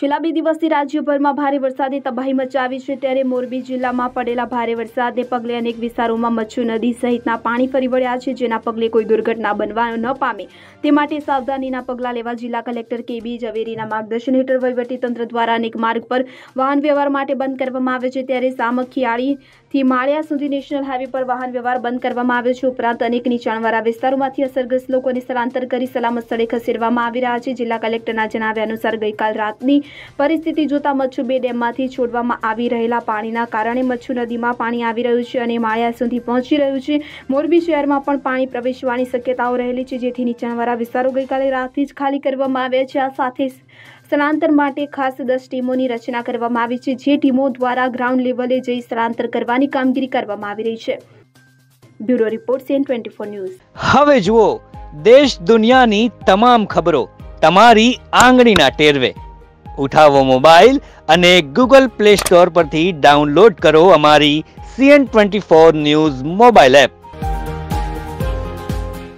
છેલ્લા બે દિવસથી રાજ્યભરમાં ભારે વરસાદે તબાહી મચાવી છે. ત્યારે મોરબી જિલ્લામાં પડેલા ભારે વરસાદને પગલે અનેક વિસ્તારોમાં મચ્છુ નદી સહિતના પાણી ફરી વળ્યા છે, જેના પગલે કોઈ દુર્ઘટના બનવા ન પામે. તે માટે સાવધાનીના પગલાં લેવા જિલ્લા કલેક્ટર કેબી ઝવેરીના માર્ગદર્શન હેઠળ વહીવટીતંત્ર દ્વારા અનેક માર્ગ પર વાહન વ્યવહાર માટે બંધ કરવામાં આવે છે. ત્યારે સામખિયાળીથી માળિયા સુધી નેશનલ હાઈવે પર વાહન વ્યવહાર બંધ કરવામાં આવ્યો છે. ઉપરાંત અનેક નીચાણવાળા વિસ્તારોમાંથી અસરગ્રસ્ત લોકોને સ્થળાંતર કરી સલામત સ્થળે ખસેડવામાં આવી રહ્યા છે. જિલ્લા કલેક્ટરના જણાવ્યા અનુસાર ગઈકાલ રાતની પરિસ્થિતિ જોતા મચ્છુ બે ડેમમાંથી છોડવામાં આવી રહેલા પાણીના કારણે મચ્છુ નદીમાં પાણી આવી રહ્યું છે અને માળિયા સુધી પહોંચી રહ્યું છે. મોરબી શહેરમાં પણ પાણી પ્રવેશવાની શક્યતાઓ રહેલી છે, જેથી નીચાણવાળા વિસ્તારો ગઈકાલે રાતથી જ ખાલી કરવામાં આવ્યા છે. આ સાથે સ્થળાંતર માટે ખાસ દસ ટીમોની રચના કરવામાં આવી છે, જે ટીમો દ્વારા ગ્રાઉન્ડ લેવલે જઈ સ્થળાંતર કરવાની કામગીરી કરવામાં આવી રહી છે. Bureau report, CN twenty four news. હવે જુઓ, દેશ દુનિયાની તમામ ખબરો તમારી આંગળીના ટેરવે. ઉઠાવો મોબાઈલ અને ગૂગલ પ્લે સ્ટોર પરથી ડાઉનલોડ કરો અમારી CN twenty four news mobile app.